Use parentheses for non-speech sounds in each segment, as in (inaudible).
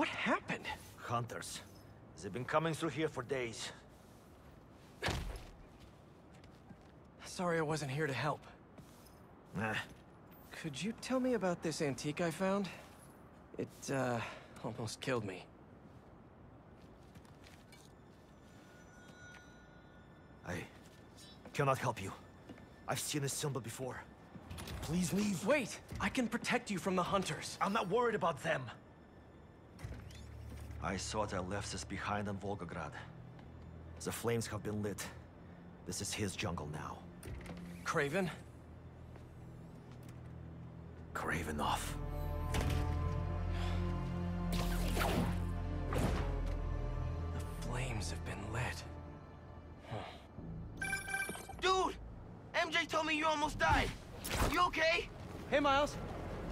What happened? Hunters. They've been coming through here for days. Sorry I wasn't here to help. Nah. Could you tell me about this antique I found? It, uh, almost killed me. I cannot help you. I've seen this symbol before. Please leave. Wait! I can protect you from the hunters. I'm not worried about them. I thought I left this behind in Volgograd. The flames have been lit. This is his jungle now. Kraven? Kravinoff. The flames have been lit. Dude! MJ told me you almost died. You okay? Hey, Miles.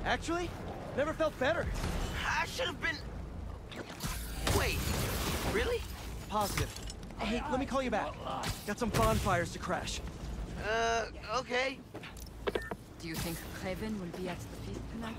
Actually, never felt better. I should have been... Wait, really? Positive. Hey, let me call you back. Got some bonfires to crash. Uh, okay. Do you think Kraven will be at the feast tonight?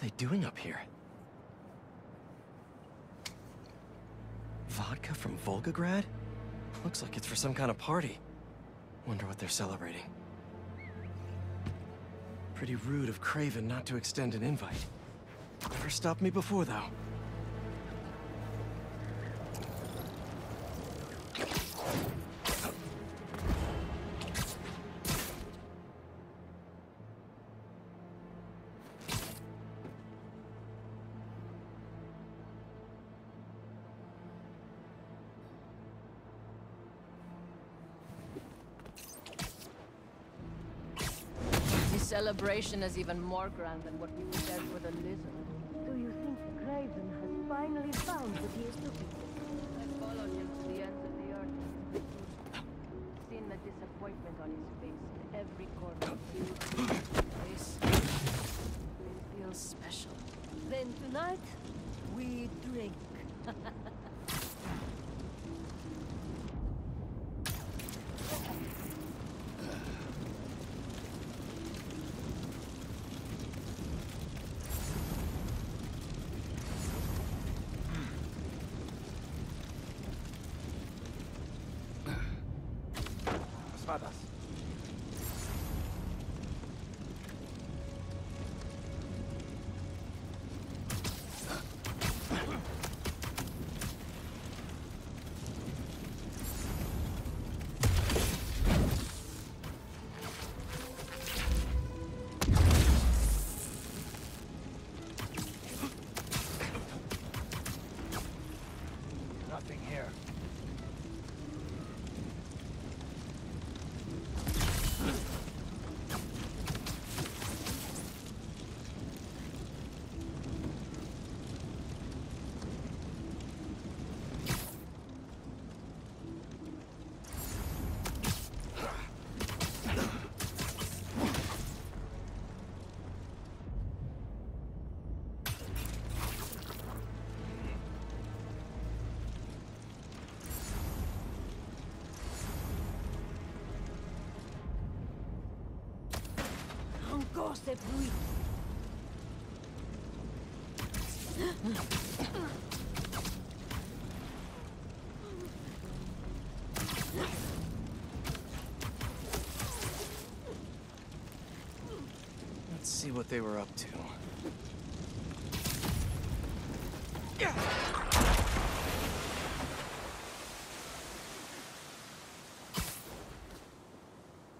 What were they doing up here? Vodka from Volgograd? Looks like it's for some kind of party. Wonder what they're celebrating. Pretty rude of Kraven not to extend an invite. Never stopped me before, though. Celebration is even more grand than what we prepared for the lizard. Do you think Kraven has finally found what he is looking for? I followed him to the ends of the earth. Seen the disappointment on his face in every corner. This, this feels special. Then tonight, we drink. (laughs) Nothing here. Encore ce bruit. Let's see what they were up to.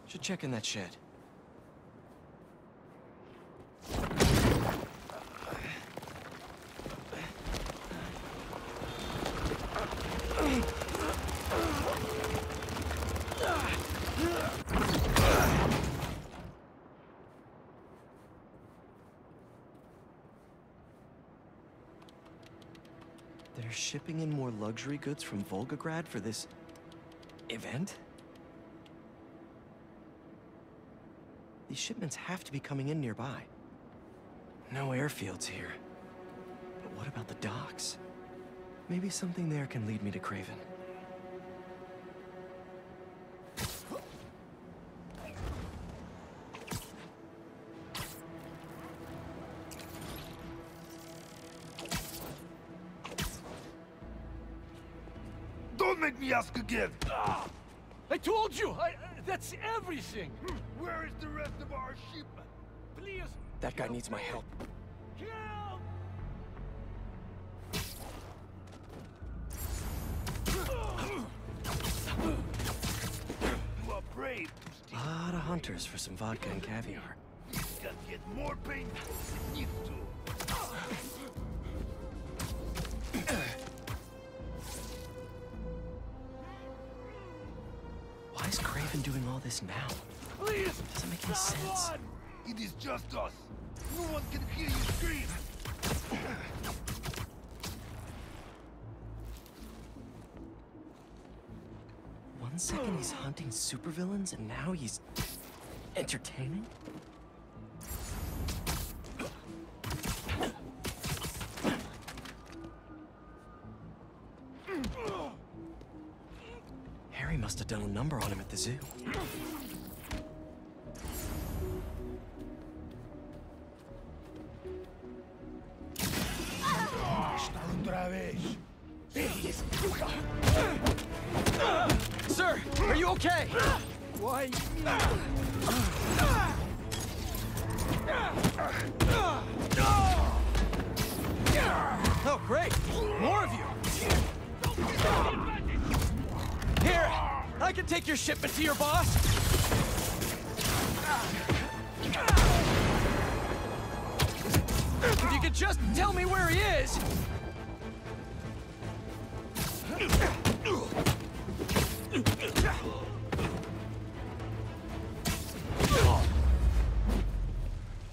Should check in that shed. They're shipping in more luxury goods from Volgograd for this event? These shipments have to be coming in nearby. No airfields here. But what about the docks? Maybe something there can lead me to Kraven. Make me ask again! Ah! I told you! I, that's everything! Hmm, where is the rest of our shipment? Please! That guy needs my help. Help! You are brave. A lot of hunters for some vodka and caviar. This can get more painful if it needs to. Is Kraven doing all this now? Please! Doesn't make any sense. It is just us. No one can hear you scream. One second he's hunting supervillains, and now he's entertaining? Must have done a number on him at the zoo.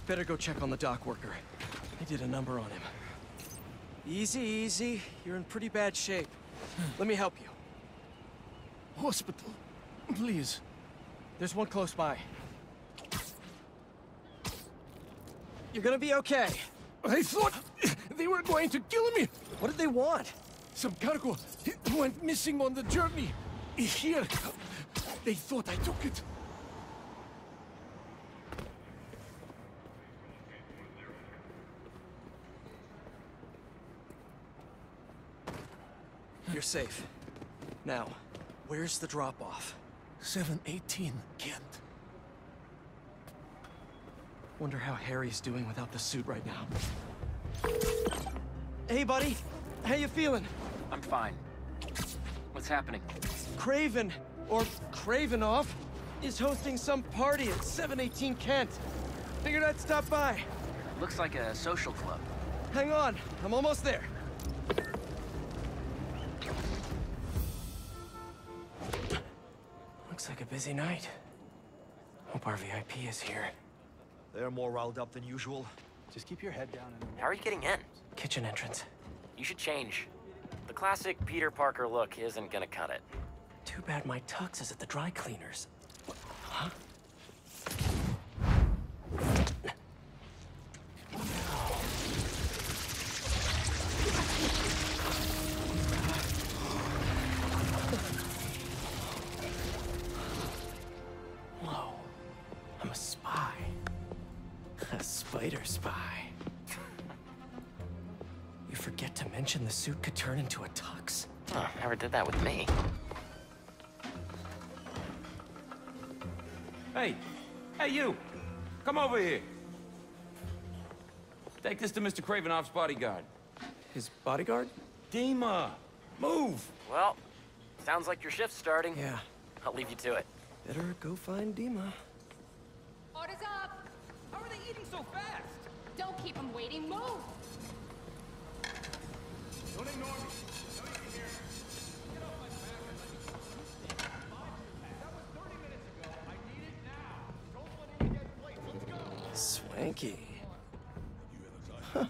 Better go check on the dock worker. They did a number on him. Easy, easy. You're in pretty bad shape. Let me help you. Hospital. Please. There's one close by. You're gonna be okay. I thought they were going to kill me! What did they want? Some cargo went missing on the journey. Here. They thought I took it. You're safe. Now, where's the drop-off? 718, Kent. Wonder how Harry's doing without the suit right now. Hey, buddy. How you feeling? I'm fine. What's happening? Kraven, or Kravinoff, is hosting some party at 718 Kent. Figured I'd stop by. Looks like a social club. Hang on, I'm almost there. Looks like a busy night. Hope our VIP is here. They're more riled up than usual. Just keep your head down and... How are you getting in? Kitchen entrance. You should change. The classic Peter Parker look isn't gonna cut it. Too bad my tux is at the dry cleaners. Huh? Mention the suit could turn into a tux. Huh, never did that with me. Hey, hey you! Come over here. Take this to Mr. Kravinoff's bodyguard. His bodyguard? Dima, move! Well, sounds like your shift's starting. Yeah. I'll leave you to it. Better go find Dima. Orders up! How are they eating so fast? Don't keep them waiting, move! Don't ignore me. Swanky. Huh.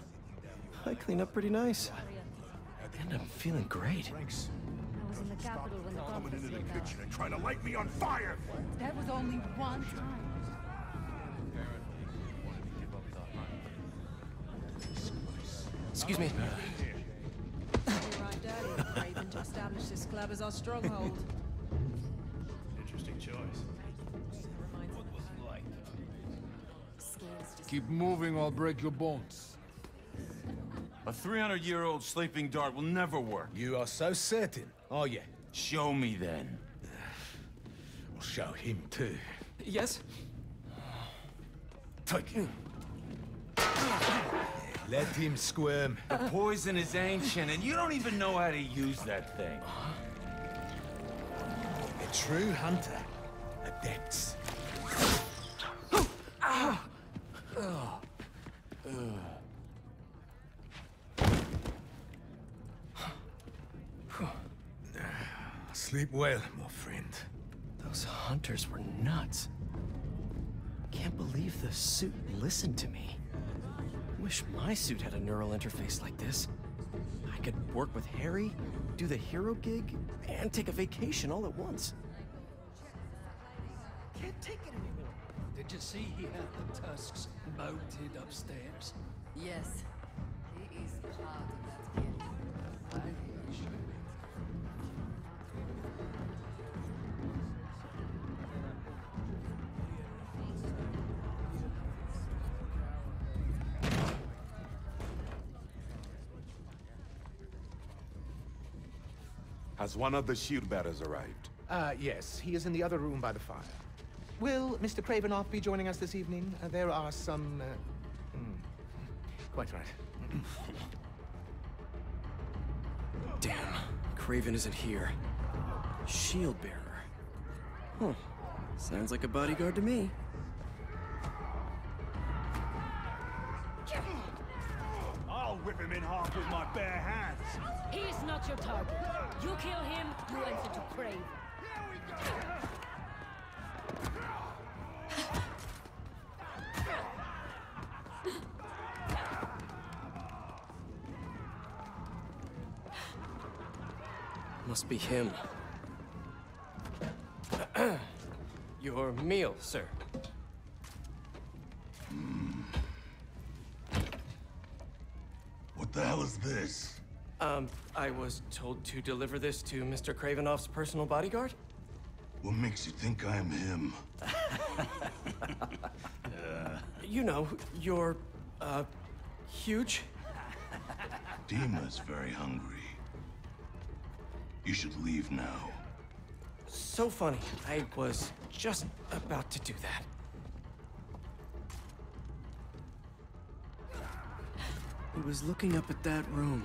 I clean up pretty nice. And I'm feeling great. I was in the capital when the Coming into the kitchen and trying to light me on fire! That was only one time. Excuse me. You're right, Daddy. Kraven to establish this club as our stronghold. (laughs) Interesting choice. Reminds me. Keep moving or I'll break your bones. A 300-year-old sleeping dart will never work. You are so certain, oh, are you? Show me then. I'll show him too. Yes? Take it. Let him squirm. The poison is ancient, and you don't even know how to use that thing. A true hunter. Adepts. Sleep well, my friend. Those hunters were nuts. Can't believe the suit listened to me. Wish my suit had a neural interface like this. I could work with Harry, do the hero gig, and take a vacation all at once. Can't take it anymore. Did you see he had the tusks mounted upstairs? Yes. He is part Has one of the shield bearers arrived? Uh, yes. He is in the other room by the fire. Will Mr. Kravinoff be joining us this evening? Uh, there are some... Uh, mm, quite right. (laughs) Damn, Kraven isn't here. Shield bearer. Huh. Sounds like a bodyguard to me. I'll him in half with my bare hands! He's not your target. You kill him, you answer to Crave. Must be him. (clears throat) Your meal, sir. This? Um, I was told to deliver this to Mr. Kravinoff's personal bodyguard? What makes you think I'm him? (laughs) You know, you're, uh, huge. Dima's very hungry. You should leave now. So funny. I was just about to do that. He was looking up at that room.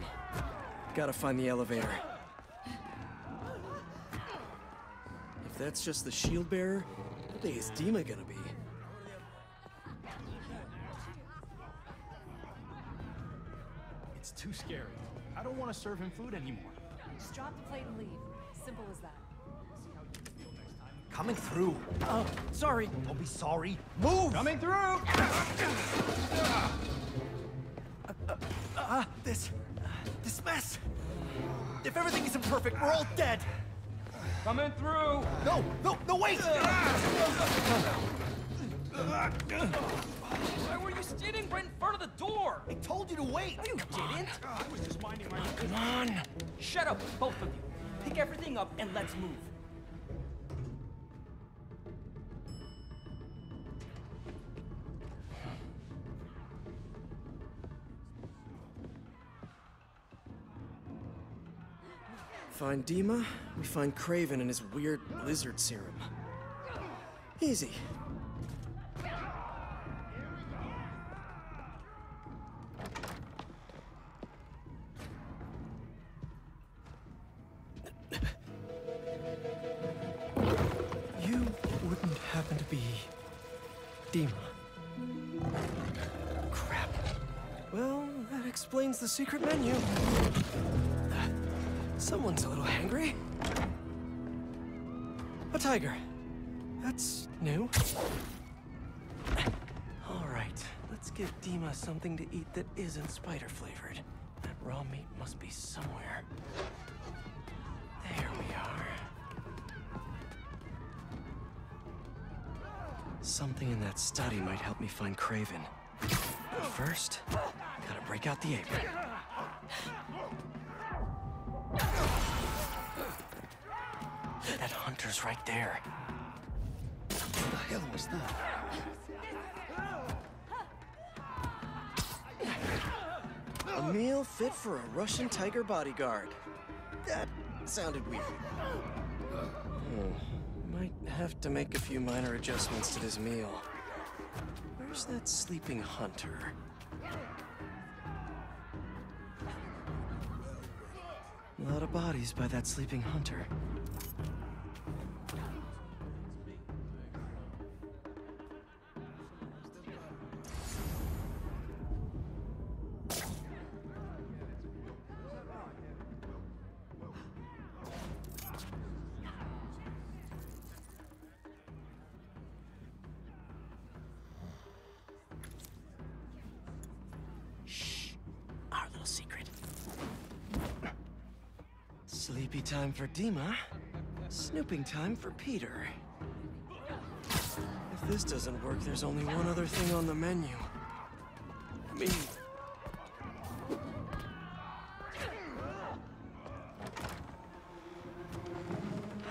Gotta find the elevator. If that's just the shield bearer, what day is Dima gonna be? It's too scary. I don't want to serve him food anymore. Just drop the plate and leave. Simple as that. Coming through. Oh, sorry. Don't be sorry. Move! Coming through! (laughs) Ah, this. this mess. If everything isn't perfect, we're all dead. Coming through! No, no, no, wait! Why were you standing right in front of the door? I told you to wait. You didn't. I was just minding my Come on! Shut up, both of you. Pick everything up and let's move. Find Dima, we find Kraven and his weird lizard serum. Easy. You wouldn't happen to be Dima. Crap. Well, that explains the secret menu. Someone's a little hangry. A tiger. That's new. All right, let's give Dima something to eat that isn't spider flavored. That Raw meat must be somewhere. There we are. Something in that study might help me find Kraven. But first, gotta break out the apron. Right there. What the hell was that? A meal fit for a Russian tiger bodyguard. That sounded weird. Hmm. Might have to make a few minor adjustments to this meal. Where's that sleeping hunter? A lot of bodies by that sleeping hunter. Sleepy time for Dima. Snooping time for Peter. If this doesn't work, there's only one other thing on the menu. Me.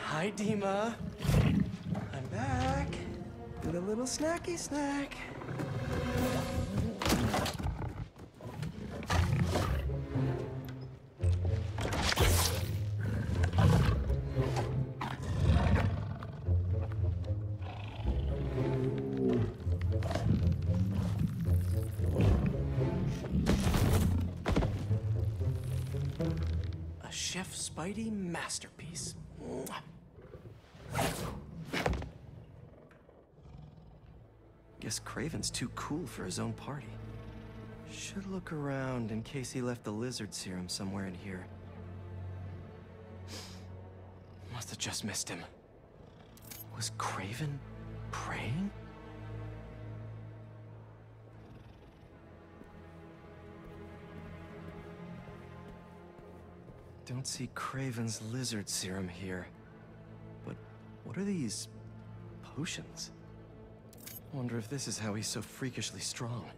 Hi, Dima. I'm back. With a little snacky snack. Chef Spidey masterpiece. Guess Kraven's too cool for his own party. Should look around in case he left the lizard serum somewhere in here. Must have just missed him. Was Kraven praying? Don't see Kraven's lizard serum here. But what are these potions? Wonder if this is how he's so freakishly strong.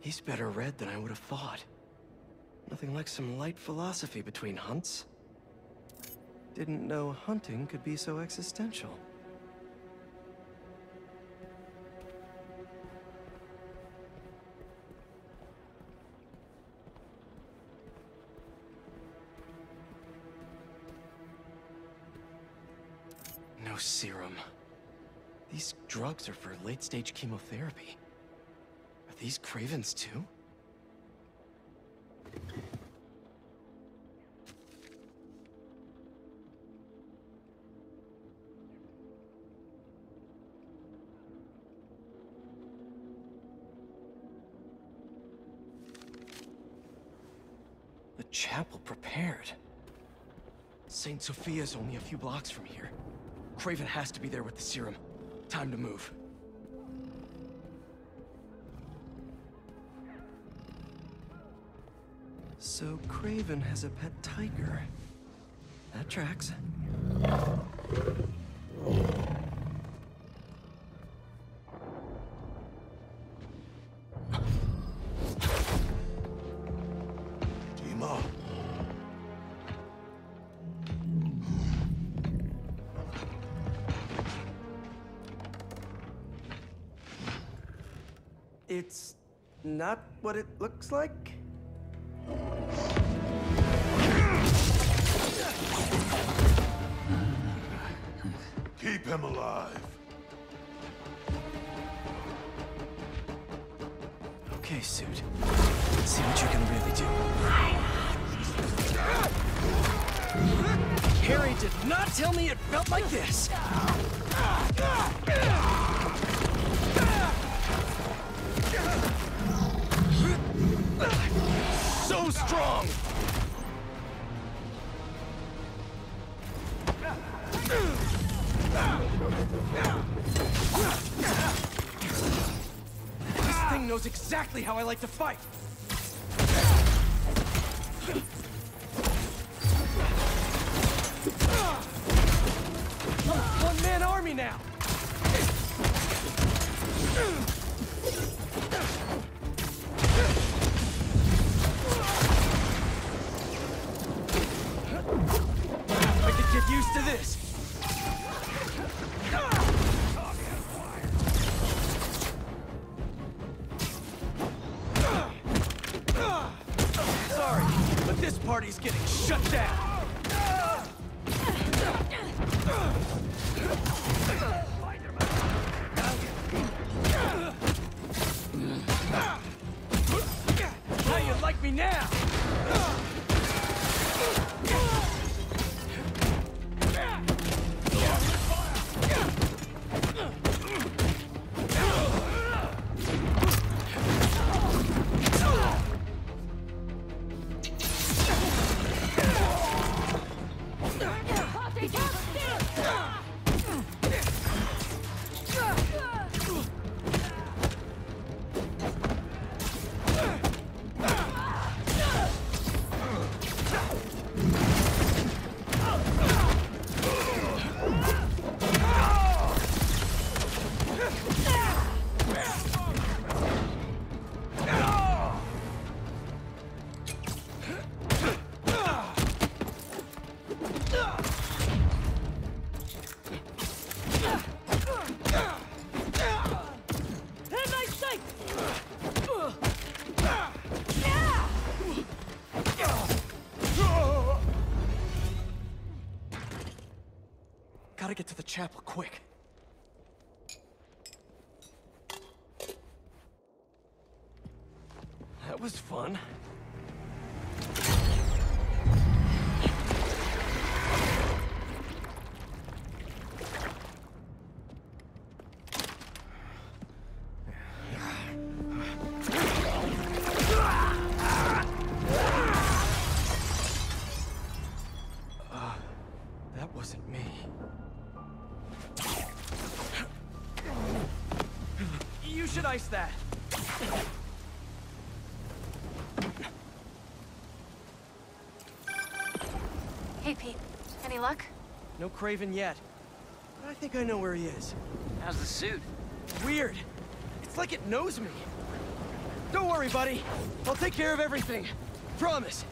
He's better read than I would have thought. Nothing like some light philosophy between hunts. Didn't know hunting could be so existential. These drugs are for late-stage chemotherapy. Are these Kraven's too? The chapel prepared. St. Sophia's only a few blocks from here. Kraven has to be there with the serum. Time to move. So Kraven has a pet tiger. That tracks. What it looks like? Exactly how I like to fight. Chapel quick. You that. Hey, Pete. Any luck? No Kraven yet. But I think I know where he is. How's the suit? Weird. It's like it knows me. Don't worry, buddy. I'll take care of everything. Promise.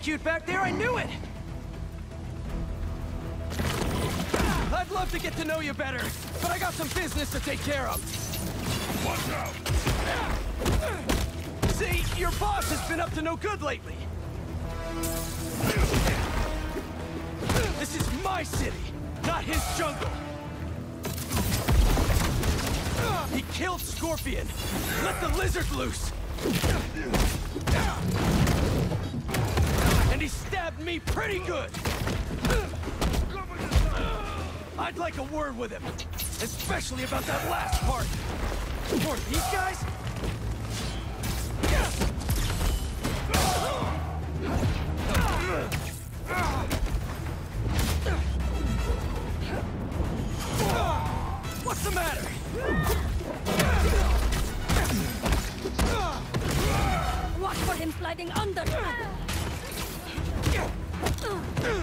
Cute back there, I knew it! I'd love to get to know you better, but I got some business to take care of. Watch out! See, your boss has been up to no good lately. This is my city, not his jungle. He killed Scorpion. Let the lizard loose. And he stabbed me pretty good. I'd like a word with him, especially about that last part. For these guys? What's the matter? Watch for him sliding under! Ugh!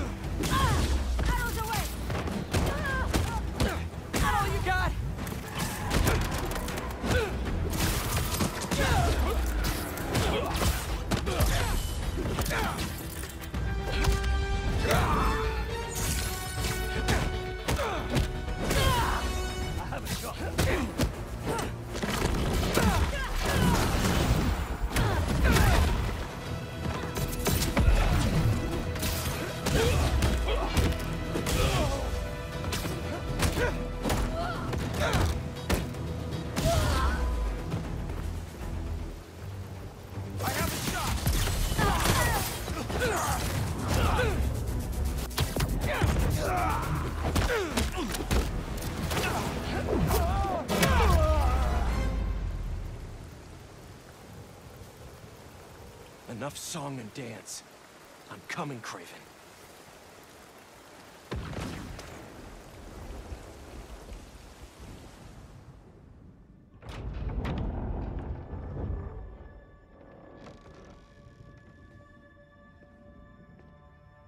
Enough song and dance. I'm coming, Kraven.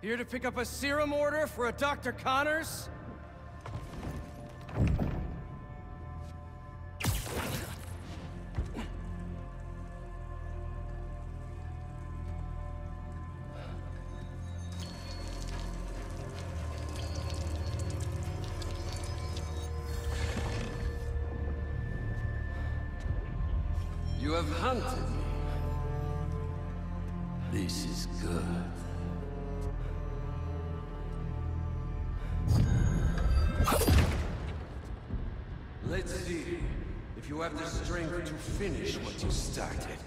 Here to pick up a serum order for a Dr. Connors? You have the strength to finish what you started.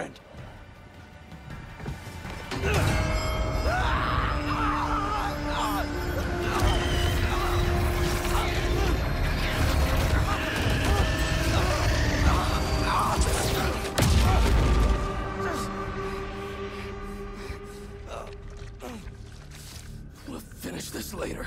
Friend. We'll finish this later.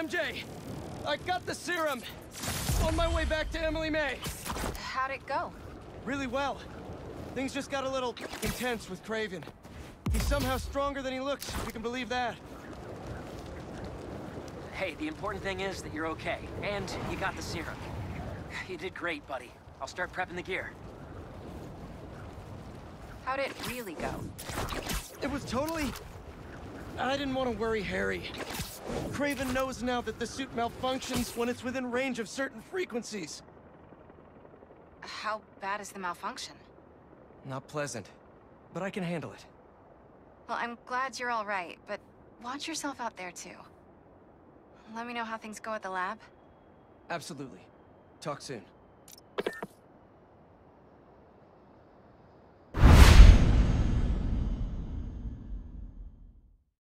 MJ! I got the serum! On my way back to Emily May! How'd it go? Really well. Things just got a little intense with Kraven. He's somehow stronger than he looks, if you can believe that. Hey, the important thing is that you're okay, and you got the serum. You did great, buddy. I'll start prepping the gear. How'd it really go? It was totally... I didn't want to worry Harry. Kraven knows now that the suit malfunctions when it's within range of certain frequencies. How bad is the malfunction? Not pleasant, but I can handle it. Well, I'm glad you're all right, but watch yourself out there too. Let me know how things go at the lab. Absolutely. Talk soon.